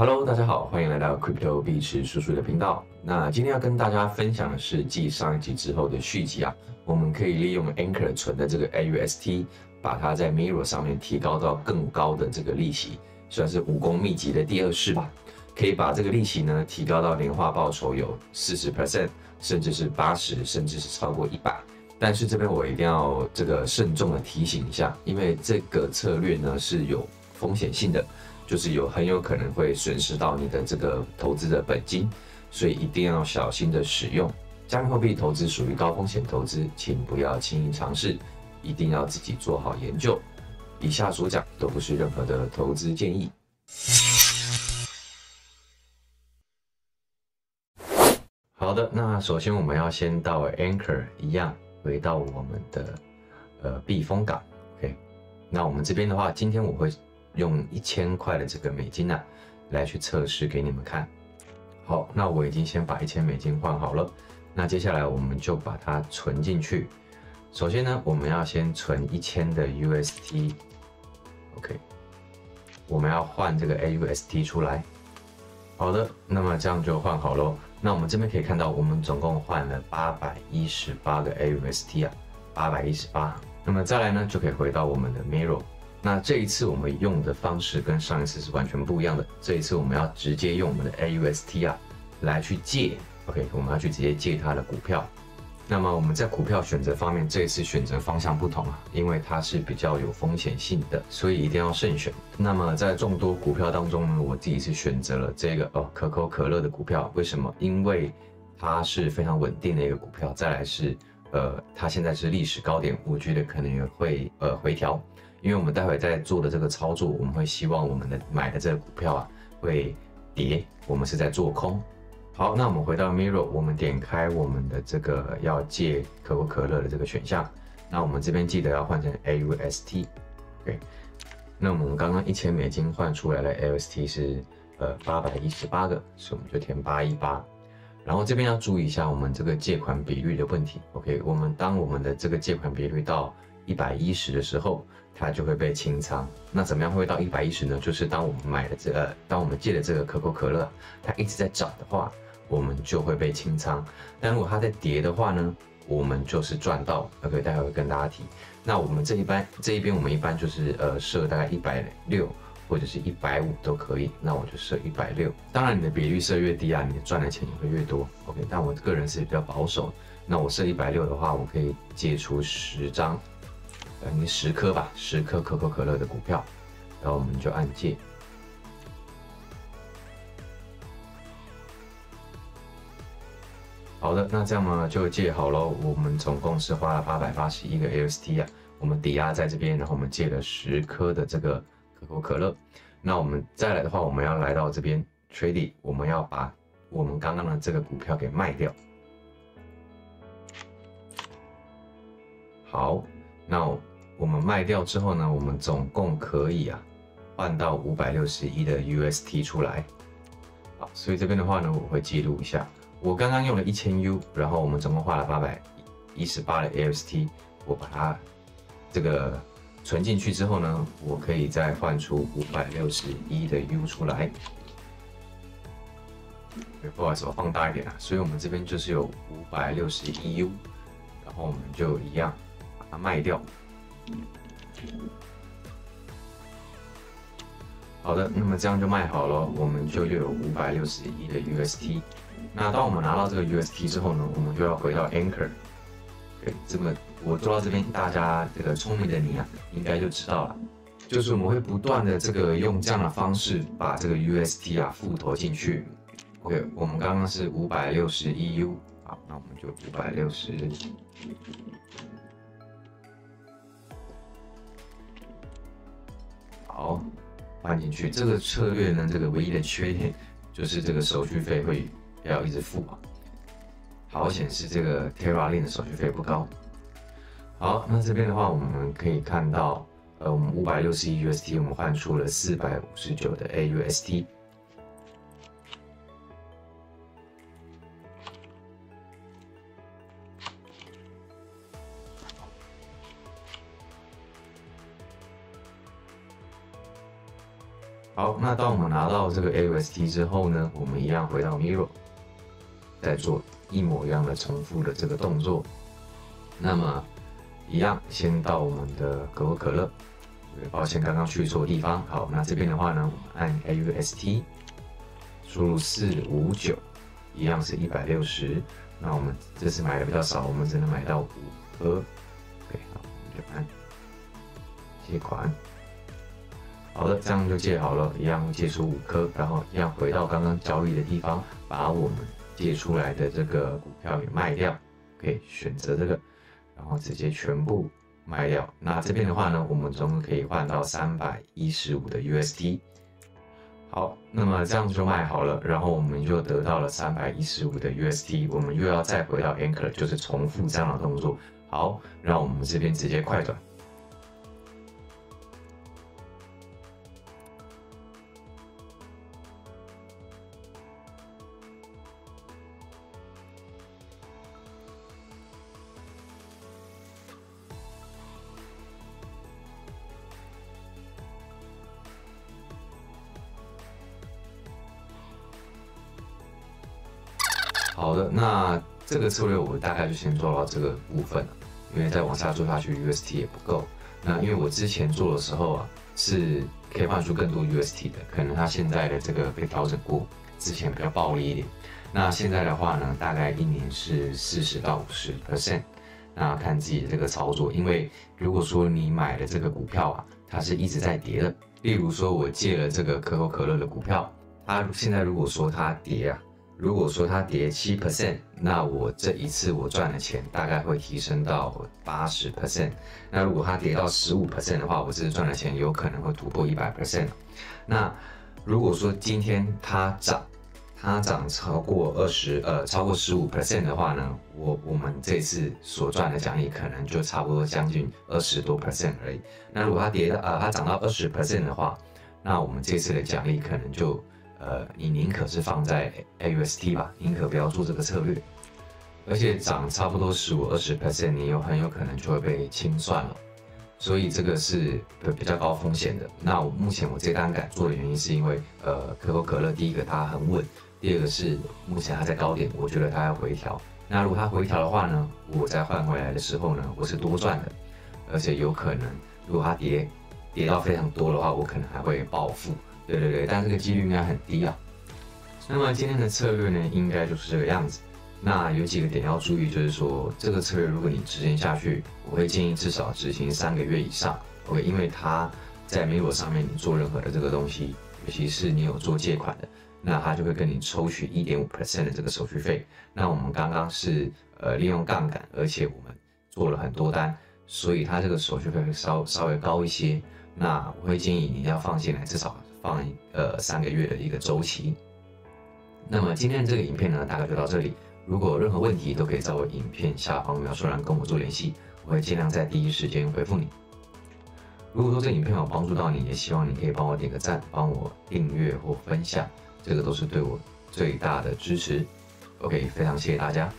Hello，大家好，欢迎来到 Crypto 币池叔叔的频道。那今天要跟大家分享的是继上一集之后的续集啊，我们可以利用 Anchor 存的这个 AUST，把它在 Mirror 上面提高到更高的这个利息，算是武功秘籍的第二式吧。可以把这个利息呢提高到年化报酬有四十 percent，甚至是八十，甚至是超过一百。但是这边我一定要这个慎重的提醒一下，因为这个策略呢是有风险性的，就是有很有可能会损失到你的这个投资的本金，所以一定要小心的使用。加密货币投资属于高风险投资，请不要轻易尝试，一定要自己做好研究。以下所讲都不是任何的投资建议。好的，那首先我们要先到 Anchor 一样。回到我们的呃避风港，OK，那我们这边的话，今天我会用一千块的这个美金呢，来去测试给你们看。好，那我已经先把一千美金换好了，那接下来我们就把它存进去。首先呢，我们要先存一千的 UST，OK，我们要换这个 AUST 出来。好的，那么这样就换好喽。那我们这边可以看到，我们总共换了八百一十八个 AUST 啊，八百一十八。那么再来呢，就可以回到我们的 Mirror。那这一次我们用的方式跟上一次是完全不一样的。这一次我们要直接用我们的 AUST 啊来去借，OK，我们要去直接借它的股票。那么我们在股票选择方面，这一次选择方向不同啊，因为它是比较有风险性的，所以一定要慎选。那么在众多股票当中呢，我自己是选择了这个哦，可口可乐的股票。为什么？因为它是非常稳定的一个股票。再来是，呃，它现在是历史高点，我觉得可能也会呃回调，因为我们待会在做的这个操作，我们会希望我们的买的这个股票啊会跌，我们是在做空。好，那我们回到 Mirror，我们点开我们的这个要借可口可乐的这个选项。那我们这边记得要换成 AUST，OK。那我们刚刚一千美金换出来的 AUST 是呃八百一十八个，所以我们就填八一八。然后这边要注意一下我们这个借款比率的问题，OK。我们当我们的这个借款比率到一百一十的时候，它就会被清仓。那怎么样会到一百一十呢？就是当我们买的这呃，当我们借的这个可口可乐，它一直在涨的话。我们就会被清仓，但如果它在跌的话呢，我们就是赚到。OK，待会会跟大家提。那我们这一般这一边，我们一般就是呃设大概一百六或者是一百五都可以。那我就设一百六。当然你的比率设越低啊，你赚的钱也会越多。OK，但我个人是比较保守。那我设一百六的话，我可以借出十张，呃，你十颗吧，十颗可口可乐的股票，然后我们就按借。好的，那这样嘛就借好喽。我们总共是花了八百八十一个 AST 啊，我们抵押在这边，然后我们借了十颗的这个可口可乐。那我们再来的话，我们要来到这边 trading，我们要把我们刚刚的这个股票给卖掉。好，那我们卖掉之后呢，我们总共可以啊换到五百六十一的 UST 出来。好，所以这边的话呢，我会记录一下。我刚刚用了一千 U，然后我们总共花了八百一十八的 AST，我把它这个存进去之后呢，我可以再换出五百六十一的 U 出来。不好意思，我放大一点啊，所以我们这边就是有五百六十一 U，然后我们就一样把它卖掉。好的，那么这样就卖好了，我们就又有五百六十一的 UST。那当我们拿到这个 UST 之后呢，我们就要回到 Anchor。对，这么我做到这边，大家这个聪明的你啊，应该就知道了，就是我们会不断的这个用这样的方式把这个 UST 啊复投进去。OK，我们刚刚是五百六十一 U，好，那我们就五百六十，好，换进去。这个策略呢，这个唯一的缺点就是这个手续费会。要一直付嘛，好显示这个 Terra Link 的手续费不高。好，那这边的话，我们可以看到，呃，我们五百六十一 UST，我们换出了四百五十九的 AUST。好，那当我们拿到这个 AUST 之后呢，我们一样回到 Mirror，再做一模一样的重复的这个动作。那么一样，先到我们的可口可乐，抱歉，刚刚去错地方。好，那这边的话呢，我们按 AUST，输入四五九，一样是一百六十。那我们这次买的比较少，我们只能买到五颗。OK，好，我们就按借款。好的，这样就借好了，一样借出五颗，然后一样回到刚刚交易的地方，把我们借出来的这个股票给卖掉。可以选择这个，然后直接全部卖掉。那这边的话呢，我们总共可以换到三百一十五的 USD。好，那么这样就卖好了，然后我们就得到了三百一十五的 USD。我们又要再回到 Anchor，就是重复这样的动作。好，让我们这边直接快转。好的，那这个策略我大概就先做到这个部分了，因为再往下做下去 UST 也不够。那因为我之前做的时候啊，是可以换出更多 UST 的，可能它现在的这个被调整过，之前比较暴力一点。那现在的话呢，大概一年是四十到五十 percent，那看自己的这个操作。因为如果说你买的这个股票啊，它是一直在跌的，例如说我借了这个可口可乐的股票，它现在如果说它跌啊。如果说它跌七 percent，那我这一次我赚的钱大概会提升到八十 percent。那如果它跌到十五 percent 的话，我这次赚的钱有可能会突破一百 percent。那如果说今天它涨，它涨超过二十呃超过十五 percent 的话呢，我我们这次所赚的奖励可能就差不多将近二十多 percent 而已。那如果它跌到呃它涨到二十 percent 的话，那我们这次的奖励可能就。呃，你宁可是放在 AUST 吧，宁可不要做这个策略，而且涨差不多十五二十 percent，你有很有可能就会被清算了，所以这个是比较高风险的。那我目前我这单敢做的原因是因为，呃，可口可乐第一个它很稳，第二个是目前它在高点，我觉得它要回调。那如果它回调的话呢，我再换回来的时候呢，我是多赚的，而且有可能如果它跌跌到非常多的话，我可能还会暴富。对对对，但这个几率应该很低啊。那么今天的策略呢，应该就是这个样子。那有几个点要注意，就是说这个策略如果你执行下去，我会建议至少执行三个月以上。OK，因为它在 m i r o 上面你做任何的这个东西，尤其是你有做借款的，那它就会跟你抽取一点五 percent 的这个手续费。那我们刚刚是呃利用杠杆，而且我们做了很多单，所以它这个手续费会稍稍微高一些。那我会建议你要放进来，至少。放呃三个月的一个周期。那么今天这个影片呢，大概就到这里。如果任何问题，都可以在我影片下方描述栏跟我做联系，我会尽量在第一时间回复你。如果说这影片有帮助到你，也希望你可以帮我点个赞，帮我订阅或分享，这个都是对我最大的支持。OK，非常谢谢大家。